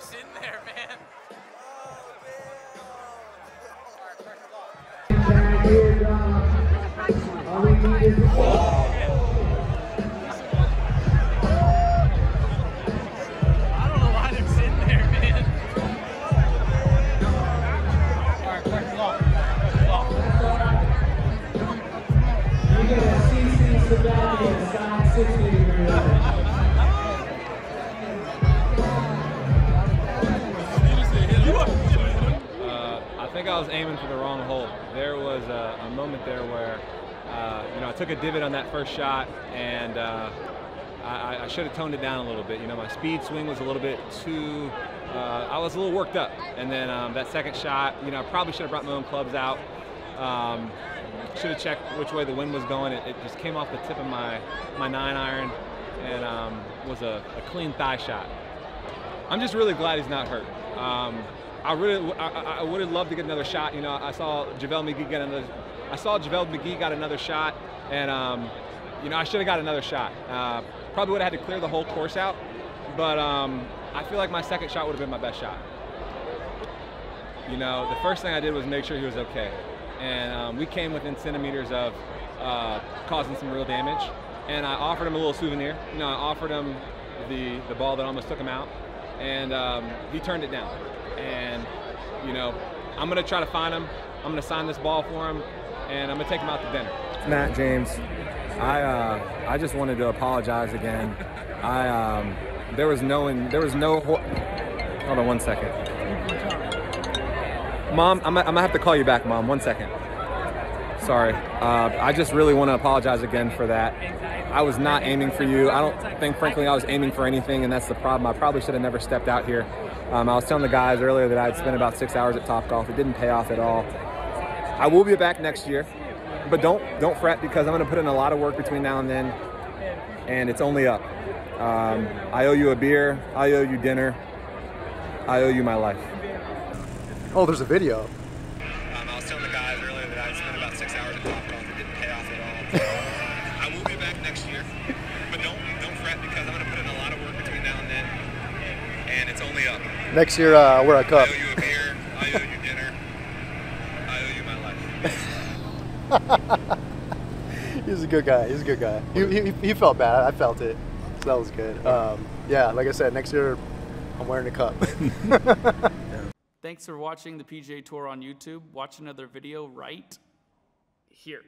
sitting there, man. I think I was aiming for the wrong hole. There was a, a moment there where, uh, you know, I took a divot on that first shot, and uh, I, I should have toned it down a little bit. You know, my speed swing was a little bit too. Uh, I was a little worked up, and then um, that second shot, you know, I probably should have brought my own clubs out. Um, should have checked which way the wind was going. It, it just came off the tip of my my nine iron, and um, was a, a clean thigh shot. I'm just really glad he's not hurt. Um, I really, I, I- would have loved to get another shot. You know, I saw JaVale McGee get another. I saw JaVale McGee got another shot, and um, you know, I should have got another shot. Uh, probably would have had to clear the whole course out, but um, I feel like my second shot would have been my best shot. You know, the first thing I did was make sure he was okay, and um, we came within centimeters of uh, causing some real damage. And I offered him a little souvenir. You know, I offered him the the ball that almost took him out, and um, he turned it down. And you know, I'm gonna try to find him. I'm gonna sign this ball for him, and I'm gonna take him out to dinner. Matt James. I uh, I just wanted to apologize again. I um, there was no in, there was no. Ho- Hold on one second. Mom, I'm, I'm gonna have to call you back, Mom. One second. Sorry. Uh, I just really want to apologize again for that. I was not aiming for you. I don't think, frankly, I was aiming for anything, and that's the problem. I probably should have never stepped out here. Um, I was telling the guys earlier that I'd spent about six hours at Top Golf. It didn't pay off at all. I will be back next year, but don't don't fret because I'm going to put in a lot of work between now and then, and it's only up. Um, I owe you a beer. I owe you dinner. I owe you my life. Oh, there's a video. Um, I was telling the guys earlier that I'd spent about six hours at Top Golf. It didn't pay off at all. I will be back next year, but don't don't fret because I'm going to put in a lot of work between now and then, and it's only up. Next year, uh, we're at I Cup. owe you a beer. I owe you dinner. I owe you my life. He's a good guy. He's a good guy. He, he, he felt bad. I felt it. So that was good. Um, yeah, like I said, next year I'm wearing a cup. Thanks for watching the PGA Tour on YouTube. Watch another video right here.